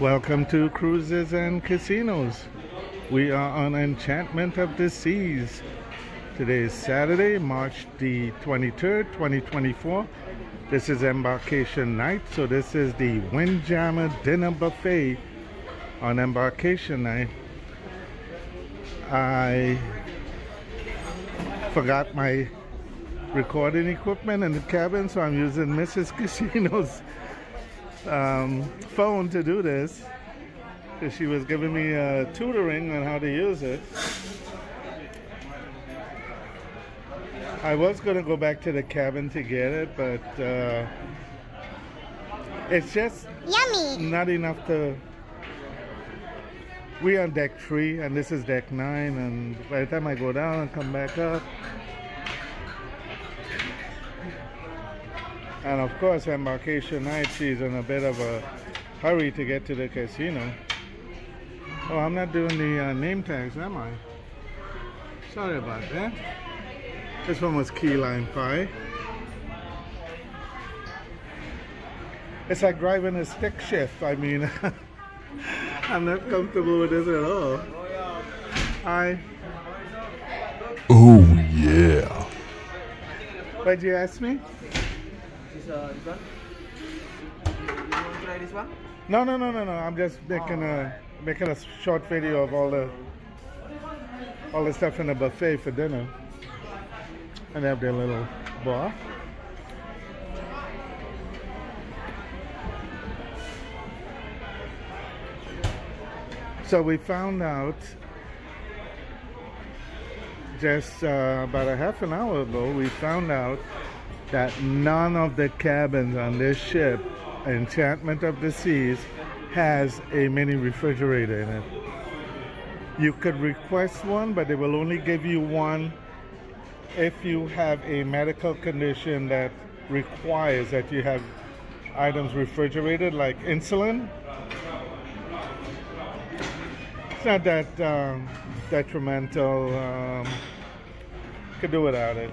Welcome to Cruises and Casinos. We are on Enchantment of the Seas. Today is Saturday, March the 23rd, 2024. This is embarkation night, so this is the Windjammer Dinner Buffet on embarkation night. I forgot my recording equipment in the cabin, so I'm using Mrs. Casino's um, phone to do this because she was giving me uh, tutoring on how to use it. I was going to go back to the cabin to get it, but uh, it's just Yummy. not enough to. We are on deck three, and this is deck nine, and by the time I go down and come back up, and of course embarkation night, she's in a bit of a hurry to get to the casino. Oh, I'm not doing the uh, name tags, am I? Sorry about that. This one was key lime pie. It's like driving a stick shift. I mean, I'm not comfortable with this at all. Hi. Oh yeah. What'd you ask me? Uh, this one? No, no, no, no, no. I'm just making a making a short video of all the all the stuff in the buffet for dinner. And have their little bar. So we found out just uh, about a half an hour ago, we found out that none of the cabins on this ship, Enchantment of the Seas, has a mini refrigerator in it. You could request one, but they will only give you one if you have a medical condition that requires that you have items refrigerated, like insulin. It's not that um, detrimental. Um, could do without it.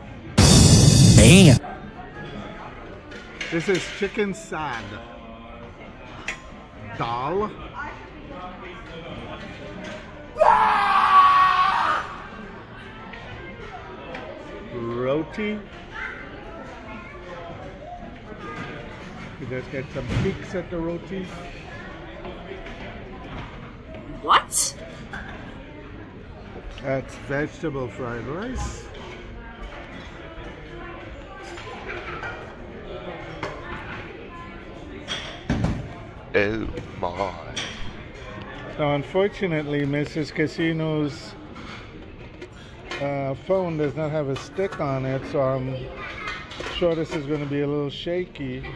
Damn. This is chicken sad. Dal. Roti. You guys get some peeks at the roti. What? That's vegetable fried rice. Oh my. Now, unfortunately, Mrs. Casino's uh, phone does not have a stick on it, so I'm sure this is going to be a little shaky.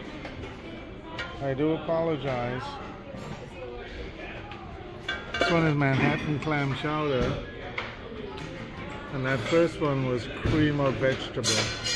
I do apologize. This one is Manhattan clam chowder, and that first one was cream of vegetable.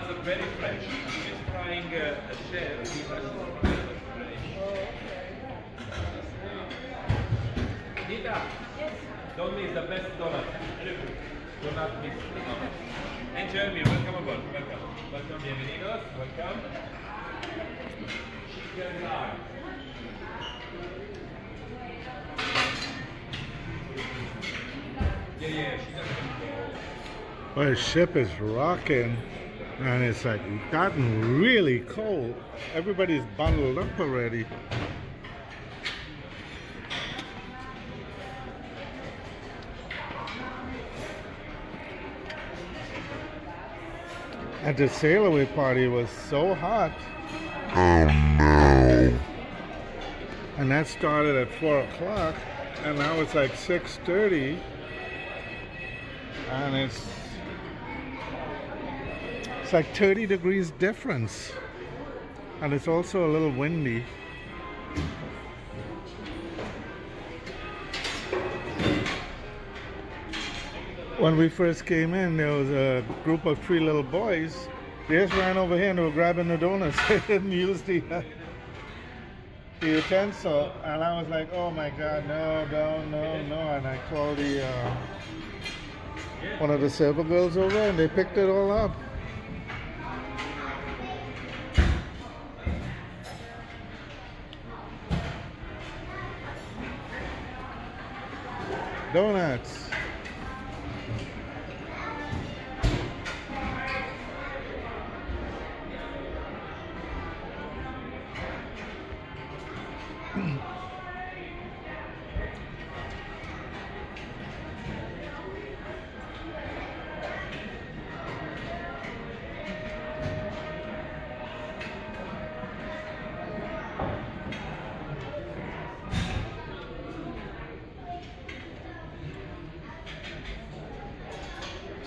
French. She's frying uh, a shell. Nita, don't miss the best donut. Do not miss the donut. And Jeremy, welcome aboard. Welcome. Welcome, bienvenidos. Welcome. Chicken lard. Yeah, yeah, she doesn't. Ship is rocking, and it's like gotten really cold. Everybody's bundled up already. At the sail away party it was so hot. Oh no. And that started at four o'clock, and now it's like six thirty, and it's it's like thirty degrees difference, and it's also a little windy. When we first came in, there was a group of three little boys. They just ran over here and were grabbing the donuts. they didn't use the uh, the utensil and I was like, oh my god, no, no, no, no. And I called the uh, one of the server girls over and they picked it all up. Donuts.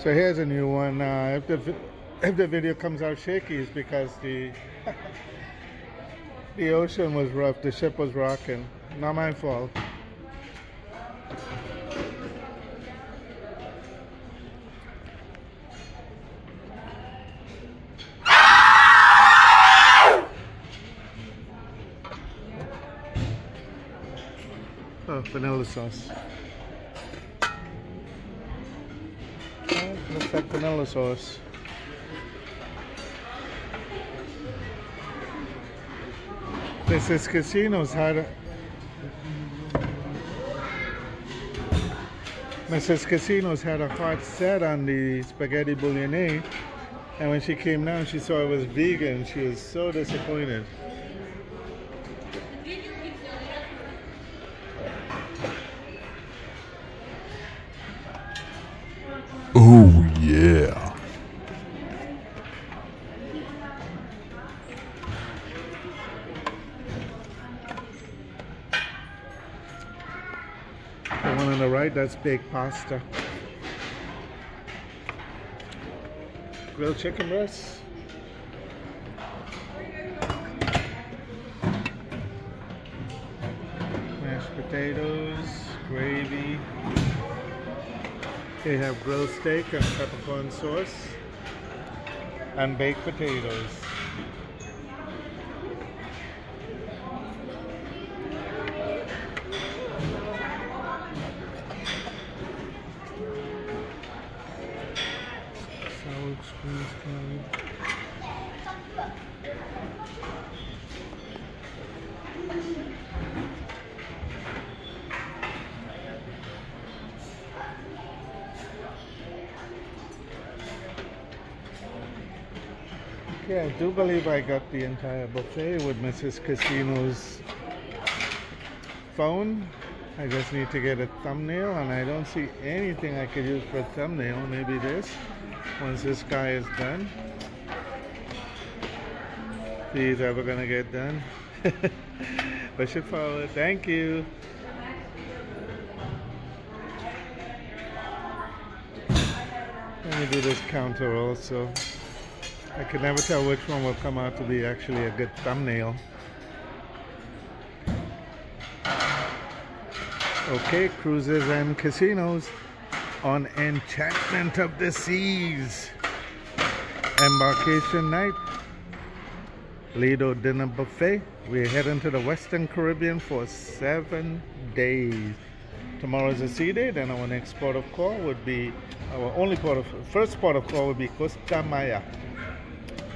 So here's a new one. Uh, if the if the video comes out shaky, it's because the the ocean was rough. The ship was rocking. Not my fault. Oh, vanilla sauce. Looks vanilla sauce. Mrs. Casinos had a Mrs. Casinos had a hot set on the spaghetti bolognese, and when she came down, she saw it was vegan. She was so disappointed. Oh yeah. The one on the right, that's baked pasta. Grilled chicken breasts. They have grilled steak and peppercorn sauce. And baked potatoes. Okay, I do believe I got the entire buffet with Mrs. Casino's phone. I just need to get a thumbnail and I don't see anything I could use for a thumbnail. Maybe this, once this guy is done. He's ever gonna get done. Push it forward. Thank you. Let me do this counter also. I can never tell which one will come out to be actually a good thumbnail. Okay, cruises and casinos on Enchantment of the Seas. embarkation night. Lido Dinner Buffet. We're heading to the Western Caribbean for seven days. Tomorrow is a sea day, then our next port of call would be, our only port of, first port of call would be Costa Maya.